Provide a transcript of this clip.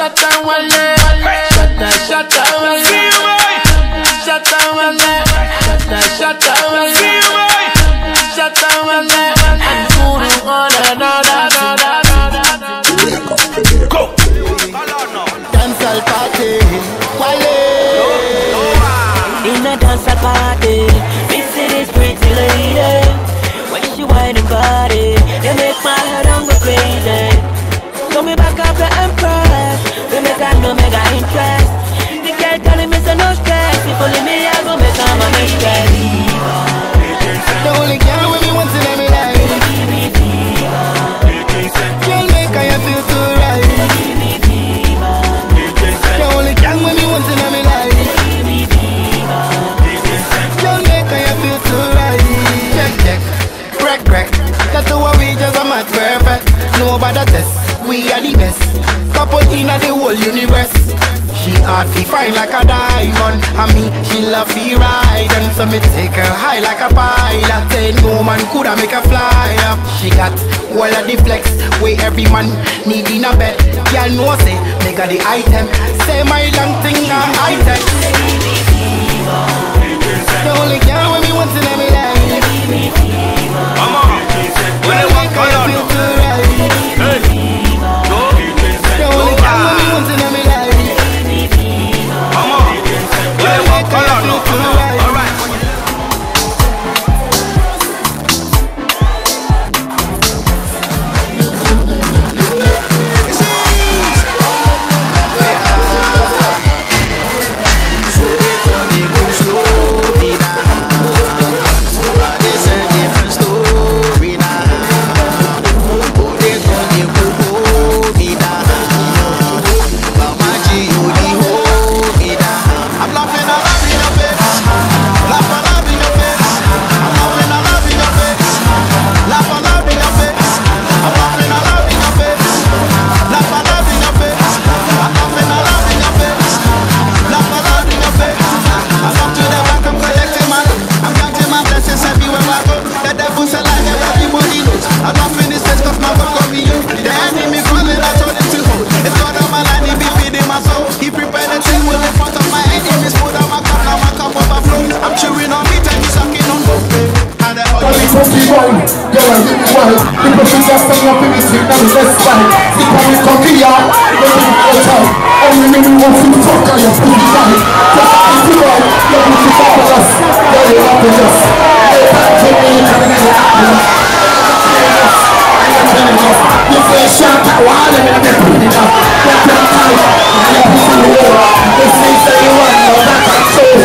Shut down one leg. Shut down, shut down one leg. Shut down one leg. Shut down, shut down one leg. Shut down one leg. And moving on and on and on and on. Go. Dancehall party, Wale. In a dancehall party, big city's pretty lady. When she whining body, they make my head on go crazy. Find like a diamond And me, she love to ride. And so me take her high like a pilot. Say no man coulda make her fly up. She got all of the flex Where every man need in a bed. Y'all know say, me got the item. Say my long thing a high tech The only girl when me once in every life Você you just stand up in the street and just fight The police come to me who wants to fuck on Yeah, me, you can't get out of us you say shot at um and then put it up. That's not tight. And your pussy low. This means that you want no back and soul.